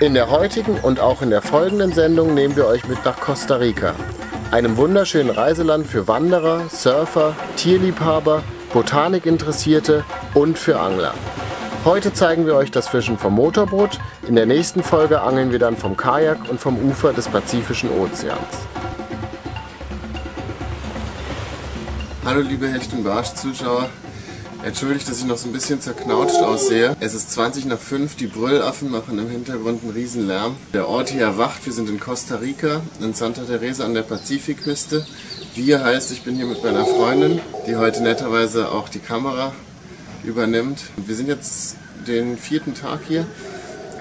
In der heutigen und auch in der folgenden Sendung nehmen wir euch mit nach Costa Rica, einem wunderschönen Reiseland für Wanderer, Surfer, Tierliebhaber, Botanikinteressierte und für Angler. Heute zeigen wir euch das Fischen vom Motorboot, in der nächsten Folge angeln wir dann vom Kajak und vom Ufer des Pazifischen Ozeans. Hallo liebe Hecht- und Barsch-Zuschauer. Entschuldigt, dass ich noch so ein bisschen zerknautscht aussehe. Es ist 20 nach 5, die Brüllaffen machen im Hintergrund einen riesen Lärm. Der Ort hier erwacht, wir sind in Costa Rica, in Santa Teresa an der Pazifikküste. Wir heißt, ich bin hier mit meiner Freundin, die heute netterweise auch die Kamera übernimmt. Wir sind jetzt den vierten Tag hier,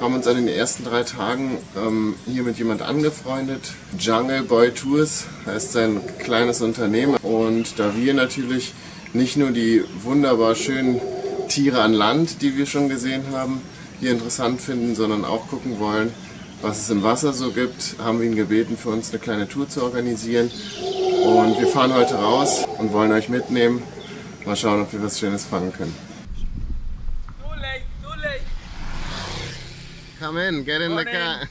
haben uns an den ersten drei Tagen ähm, hier mit jemand angefreundet. Jungle Boy Tours heißt sein kleines Unternehmen und da wir natürlich nicht nur die wunderbar schönen Tiere an Land, die wir schon gesehen haben, hier interessant finden, sondern auch gucken wollen, was es im Wasser so gibt, haben wir ihn gebeten, für uns eine kleine Tour zu organisieren. Und wir fahren heute raus und wollen euch mitnehmen. Mal schauen, ob wir was Schönes fangen können. Too late, too late. Come in, get in the car.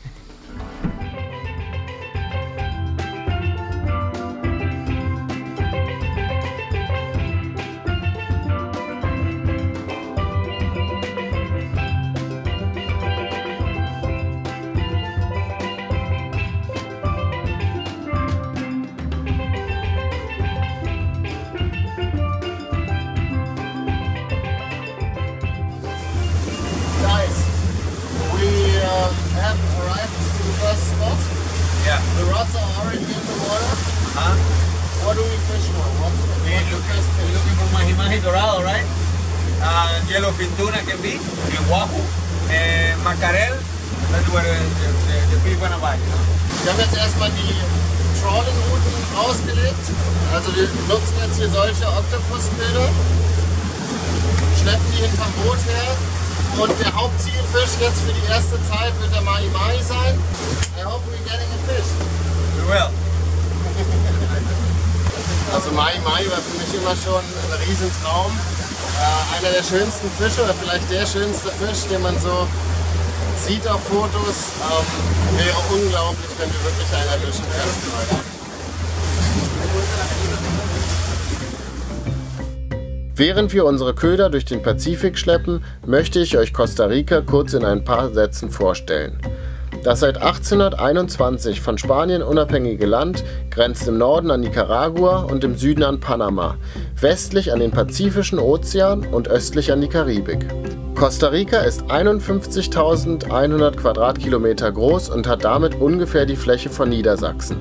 Huh? What do we fish for? What's the, We're what's the looking, for mahi mahi dorado, right? Uh, yellowfin tuna can be, and wahoo, and mackerel. That's where the, the, the, the about, you know? Wir haben jetzt erstmal die Trawling-Routen ausgelegt. Also wir nutzen jetzt hier solche Oktopusbilder, schleppen die hinterm Boot her und der Hauptzielfisch jetzt für die erste Zeit wird der Mai Mai sein. I hope we're getting a fish. We will. Also Mai Mai war für mich immer schon ein Riesentraum. Äh, einer der schönsten Fische oder vielleicht der schönste Fisch, den man so sieht auf Fotos. Ähm, wäre unglaublich, wenn wir wirklich einen erwischen könnten. Während wir unsere Köder durch den Pazifik schleppen, möchte ich euch Costa Rica kurz in ein paar Sätzen vorstellen. Das seit 1821 von Spanien unabhängige Land grenzt im Norden an Nicaragua und im Süden an Panama, westlich an den Pazifischen Ozean und östlich an die Karibik. Costa Rica ist 51.100 Quadratkilometer groß und hat damit ungefähr die Fläche von Niedersachsen.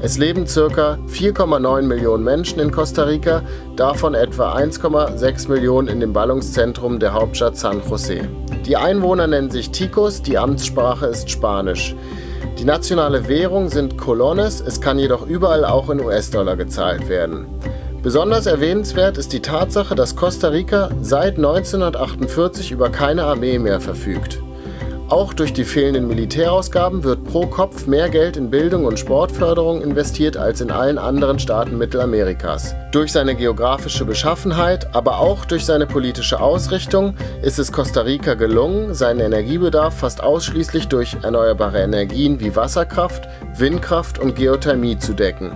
Es leben ca. 4,9 Millionen Menschen in Costa Rica, davon etwa 1,6 Millionen in dem Ballungszentrum der Hauptstadt San Jose. Die Einwohner nennen sich Ticos, die Amtssprache ist Spanisch. Die nationale Währung sind Colones, es kann jedoch überall auch in US-Dollar gezahlt werden. Besonders erwähnenswert ist die Tatsache, dass Costa Rica seit 1948 über keine Armee mehr verfügt. Auch durch die fehlenden Militärausgaben wird pro Kopf mehr Geld in Bildung und Sportförderung investiert als in allen anderen Staaten Mittelamerikas. Durch seine geografische Beschaffenheit, aber auch durch seine politische Ausrichtung ist es Costa Rica gelungen, seinen Energiebedarf fast ausschließlich durch erneuerbare Energien wie Wasserkraft, Windkraft und Geothermie zu decken.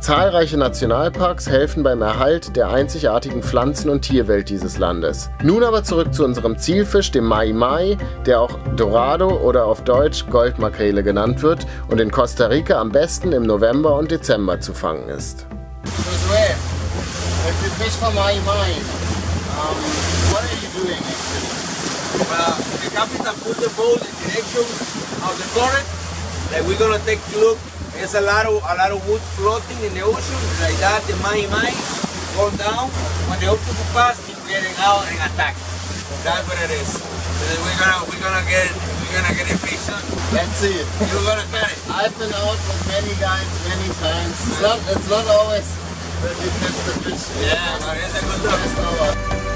Zahlreiche Nationalparks helfen beim Erhalt der einzigartigen Pflanzen- und Tierwelt dieses Landes. Nun aber zurück zu unserem Zielfisch, dem Mai Mai, der auch Dorado oder auf Deutsch Goldmakrele genannt wird und in Costa Rica am besten im November und Dezember zu fangen ist. Josué, if you fish for Mai Mai, um, what are you doing actually? Well, the captain put the boat in direction of the current. Like we're gonna take a look. There's a lot of a lot of wood floating in the ocean. Like that, the mahi mahi go down. When the octopus pass, keep getting out and attack. That's what it is. We're gonna we're gonna get we're gonna get a fish. on. Let's see. it. You're gonna catch it. I've been out with many guys many times. It's not, it's not always that you catch the fish. Yeah, no, it's a good look.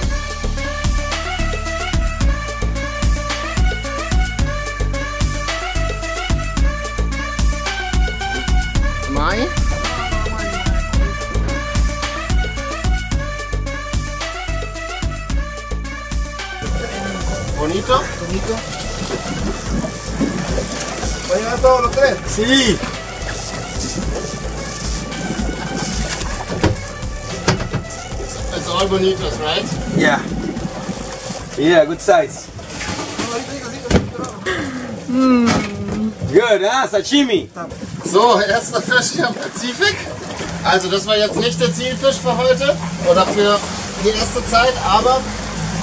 Sí. It's all bonitos, right? Yeah. Yeah, good size. Good, huh? Sashimi. So, erster Fisch hier am Pazifik. Also das war jetzt nicht der Zielfisch für heute oder für die erste Zeit, aber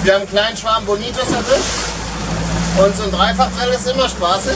wir haben einen kleinen Schwarm Bonitos erwischt. Und so ein Dreifachzell ist immer spaßig.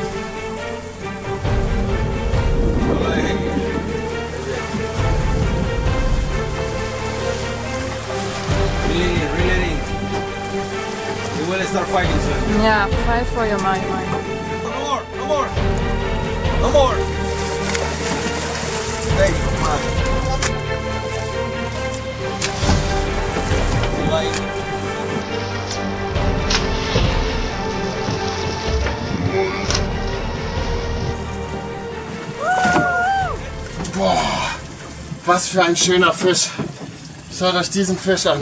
will start fighting soon. Yeah, fight for your money, money. No more, no more. No more. Hey, on. Like, Boah, was für ein schöner Fisch. Schaut euch diesen Fisch an.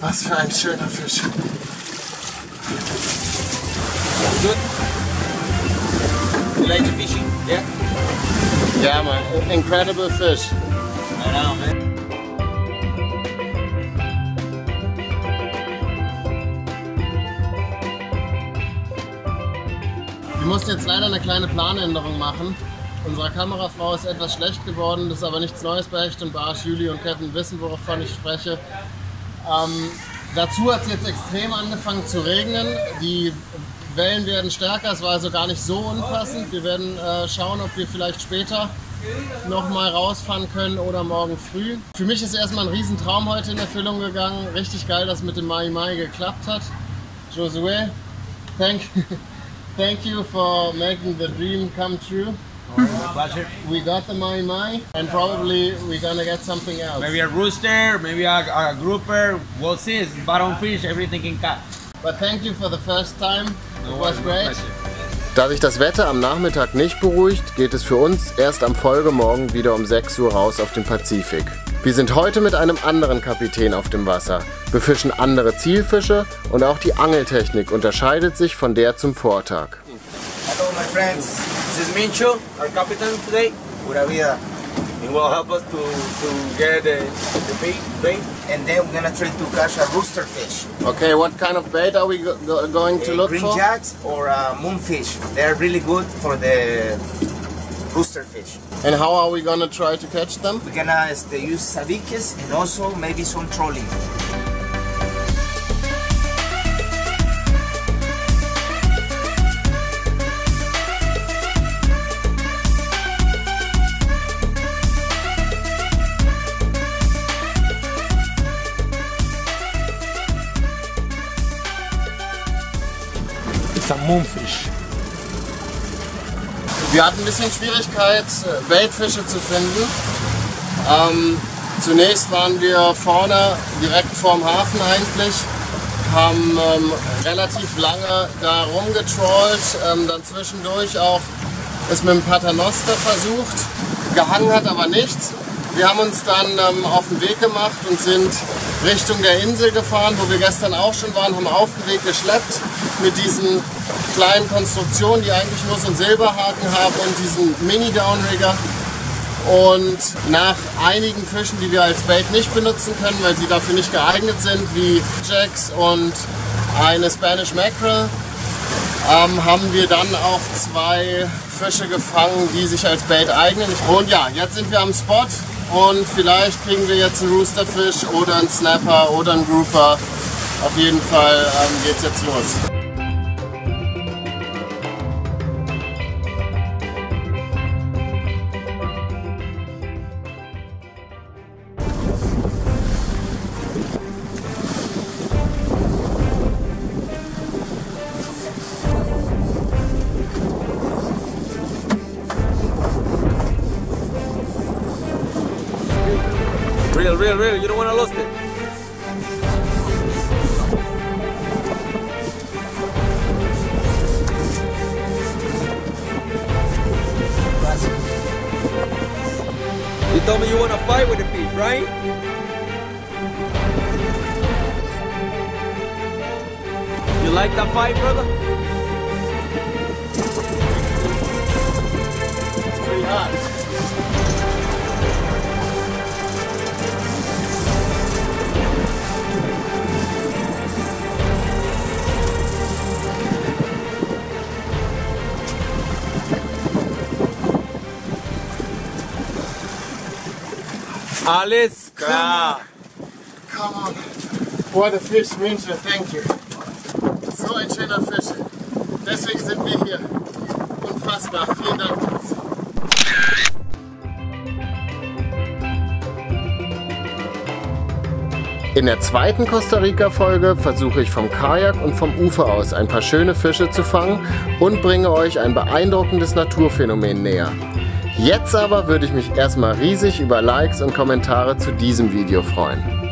Was für ein schöner Fisch. Good. You like the fishing? Yeah. Ja, man, incredible fish. Right on, man. Wir mussten jetzt leider eine kleine Planänderung machen. Unsere Kamerafrau ist etwas schlecht geworden, das ist aber nichts Neues bei Hecht und Barsch. Julie und Kevin wissen, wovon ich spreche. Ähm, dazu hat es jetzt extrem angefangen zu regnen. Die Wellen werden stärker, es war also gar nicht so unpassend. Wir werden äh, schauen, ob wir vielleicht später noch mal rausfahren können oder morgen früh. Für mich ist erstmal ein Riesentraum heute in Erfüllung gegangen. Richtig geil, dass mit dem Mai Mai geklappt hat. Josué, thank, thank you for making the dream come true. We got the Mai Mai and probably we're gonna get something else. Maybe a rooster, maybe a, a grouper. We'll see. It's bottom fish. Everything can catch. But thank you for the first time. Da sich das Wetter am Nachmittag nicht beruhigt, geht es für uns erst am Folgemorgen wieder um 6 Uhr raus auf den Pazifik. Wir sind heute mit einem anderen Kapitän auf dem Wasser, befischen andere Zielfische und auch die Angeltechnik unterscheidet sich von der zum Vortag. Hello, my friends. This is Mincho, our captain today. Pura vida. Will help us to, to get the, the bait, bait. And then we're gonna try to catch a rooster fish. Okay, what kind of bait are we go go going to Uh, look green for? jacks or uh, moonfish. They're really good for the rooster fish. And how are we gonna try to catch them? We're gonna uh, use sabiques and also maybe some trolling. Moonfish. Wir hatten ein bisschen Schwierigkeit, äh, Baitfische zu finden. Ähm, zunächst waren wir vorne direkt vorm Hafen eigentlich, haben ähm, relativ lange da rumgetrollt, ähm, dann zwischendurch auch es mit dem Paternoster versucht, gehangen hat aber nichts. Wir haben uns dann ähm, auf den Weg gemacht und sind Richtung der Insel gefahren, wo wir gestern auch schon waren, haben auf den Weg geschleppt mit diesen kleinen Konstruktionen, die eigentlich nur so einen Silberhaken haben und diesen Mini-Downrigger. Und nach einigen Fischen, die wir als Bait nicht benutzen können, weil sie dafür nicht geeignet sind, wie Jacks und eine Spanish Mackerel, ähm, haben wir dann auch zwei Fische gefangen, die sich als Bait eignen. Und ja, jetzt sind wir am Spot und vielleicht kriegen wir jetzt einen Roosterfisch oder einen Snapper oder einen Grouper. Auf jeden Fall ähm, geht's jetzt los. Real, real. You don't want to lose it. You told me you want to fight with the fish, right? You like that fight, brother? It's pretty hot. Alles klar. Come on. What a fish, München, thank you. So ein schöner Fisch. Deswegen sind wir hier. Unfassbar. Vielen Dank. In der zweiten Costa Rica-Folge versuche ich vom Kajak und vom Ufer aus ein paar schöne Fische zu fangen und bringe euch ein beeindruckendes Naturphänomen näher. Jetzt aber würde ich mich erstmal riesig über Likes und Kommentare zu diesem Video freuen.